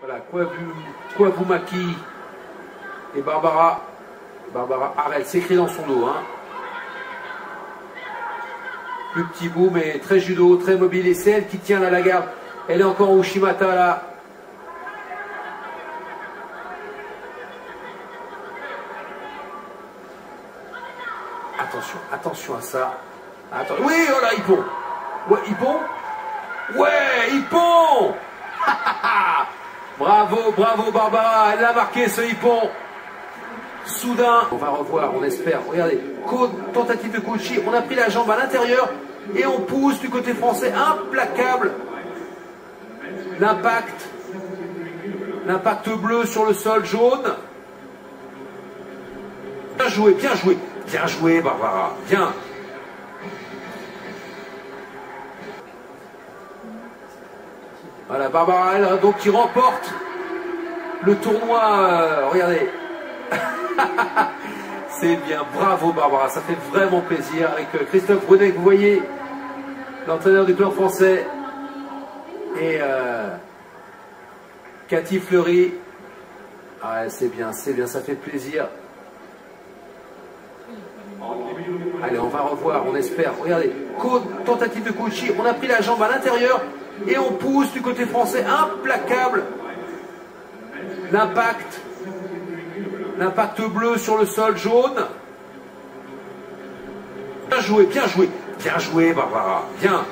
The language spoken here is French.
Voilà, Kwavumaki et Barbara. Barbara arrête, c'est écrit dans son dos. Hein. Plus petit bout, mais très judo, très mobile. Et c'est elle qui tient la lagarde. Elle est encore au Shimata là. Attention, attention à ça. Oui, oh là, Hippon. Ouais, Hippon. Ouais, Hippon. bravo, bravo Barbara. Elle a marqué ce Hippon. Soudain, on va revoir, on espère. Regardez, tentative de coaching. On a pris la jambe à l'intérieur et on pousse du côté français. Implacable. L'impact. L'impact bleu sur le sol jaune. Bien joué, bien joué. Bien joué, Barbara. Bien. Voilà, Barbara, elle, donc qui remporte le tournoi. Euh, regardez. C'est bien. Bravo, Barbara. Ça fait vraiment plaisir. Avec euh, Christophe Brunet, vous voyez, l'entraîneur du club français. Et euh, Cathy Fleury. Ah, c'est bien, c'est bien. Ça fait plaisir. Allez, on va revoir, on espère. Regardez, tentative de coaching. On a pris la jambe à l'intérieur et on pousse du côté français. Implacable. L'impact. L'impact bleu sur le sol jaune. Bien joué, bien joué. Bien joué, Barbara. Bien.